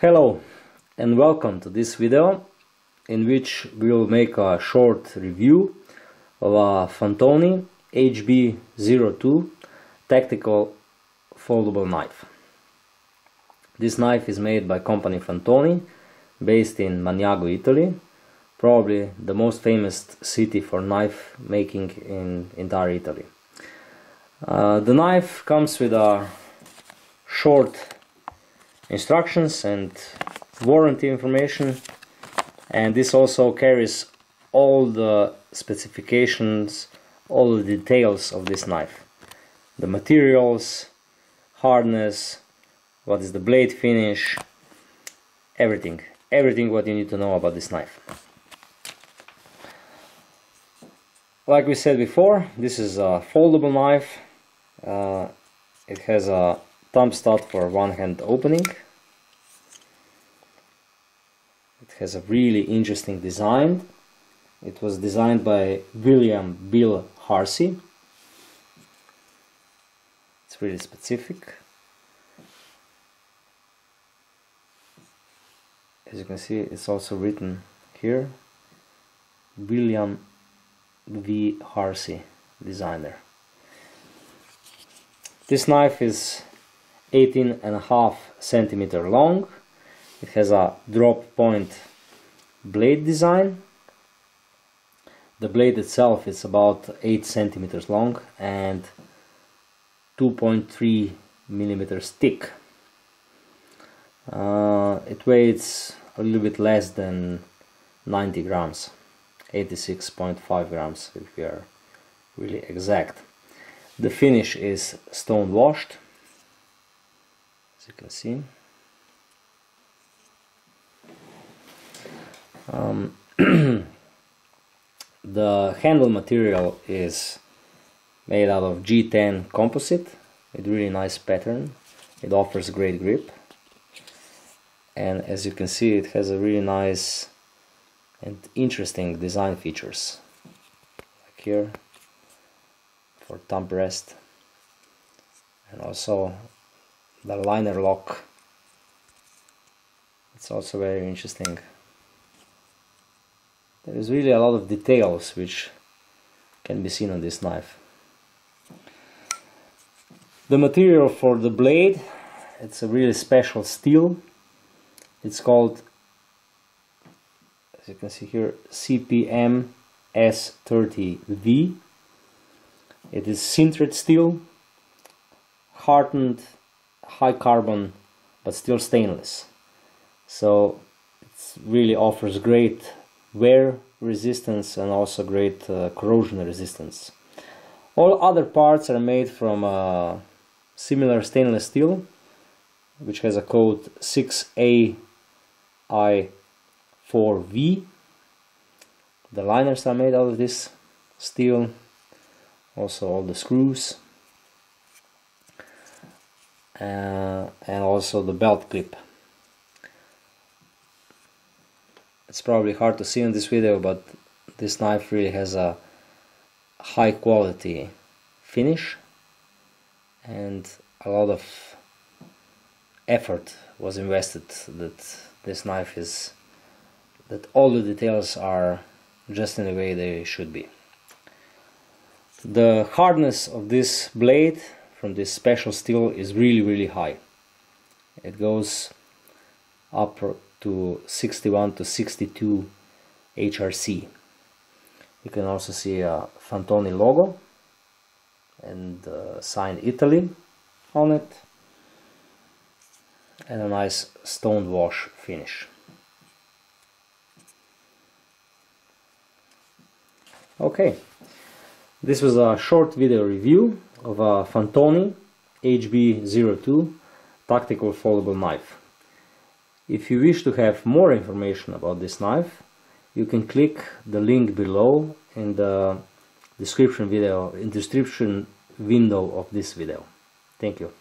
Hello and welcome to this video in which we will make a short review of a Fantoni HB02 tactical foldable knife. This knife is made by company Fantoni based in Maniago, Italy, probably the most famous city for knife making in entire Italy. Uh, the knife comes with a short instructions and warranty information. And this also carries all the specifications all the details of this knife. The materials hardness what is the blade finish everything. Everything what you need to know about this knife. Like we said before this is a foldable knife. Uh, it has a thumb stud for one hand opening it has a really interesting design. It was designed by William Bill Harsey it's really specific. As you can see it's also written here. William V. Harsey designer. This knife is 18 and a half centimeter long. It has a drop point blade design. The blade itself is about 8 centimeters long and 2.3 millimeters thick. Uh, it weighs a little bit less than 90 grams 86.5 grams if we are really exact. The finish is stone washed as you can see um, the handle material is made out of G10 composite with really nice pattern. It offers great grip. And as you can see it has a really nice and interesting design features. Like here for thumb rest. And also the liner lock. It's also very interesting there is really a lot of details which can be seen on this knife. The material for the blade it's a really special steel. It's called as you can see here CPM S30V it is sintered steel hardened high carbon but still stainless. So it really offers great wear resistance and also great uh, corrosion resistance. All other parts are made from uh, similar stainless steel which has a code 6AI4V the liners are made out of this steel also all the screws uh, and also the belt clip it's probably hard to see in this video but this knife really has a high quality finish and a lot of effort was invested that this knife is that all the details are just in the way they should be. The hardness of this blade from this special steel is really really high. It goes up to 61 to 62 HRC you can also see a Fantoni logo and uh, signed Italy on it and a nice stone wash finish okay this was a short video review of a Fantoni HB02 tactical foldable knife. If you wish to have more information about this knife, you can click the link below in the description video in description window of this video. Thank you.